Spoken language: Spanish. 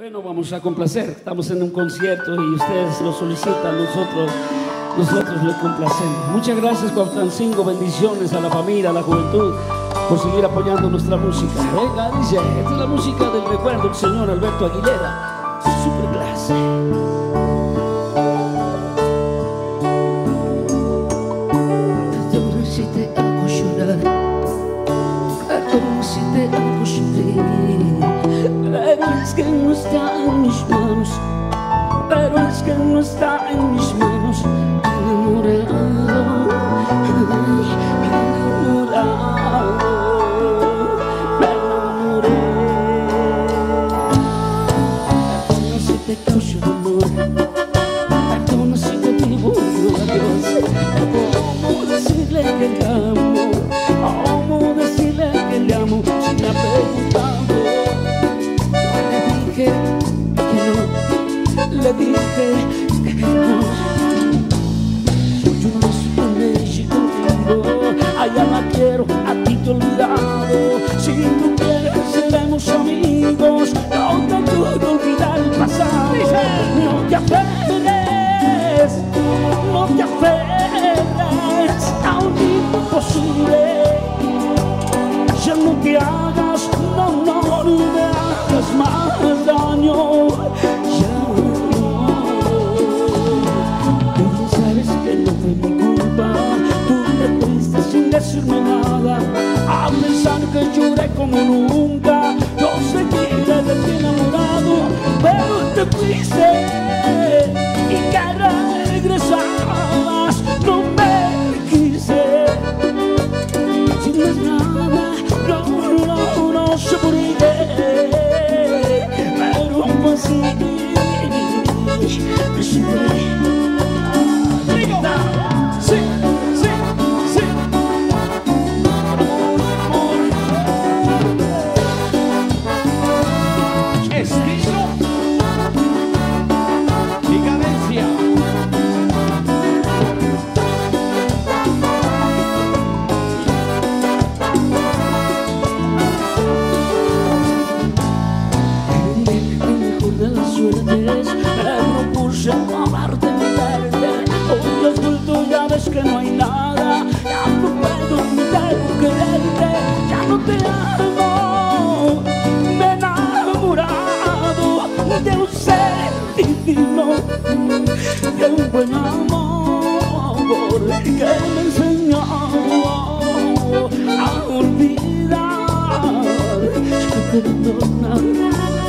Bueno, vamos a complacer. Estamos en un concierto y ustedes lo solicitan, nosotros, nosotros le complacemos. Muchas gracias, Cuauhtancingo. Bendiciones a la familia, a la juventud, por seguir apoyando nuestra música. Venga, dice, esta es la música del recuerdo del señor Alberto Aguilera. Super clase. Pero es que no está en mis manos, pero es que no está en mis manos, enamorado, imposible. Ya no te hagas, como nunca. Yo seguí de ti enamorado. Pero te fuiste que no hay nada. Ya no puedo evitar quererte Ya no te amo. Me he enamorado de un ser divino De un buen amor Que me enseñó a olvidar. A perdonar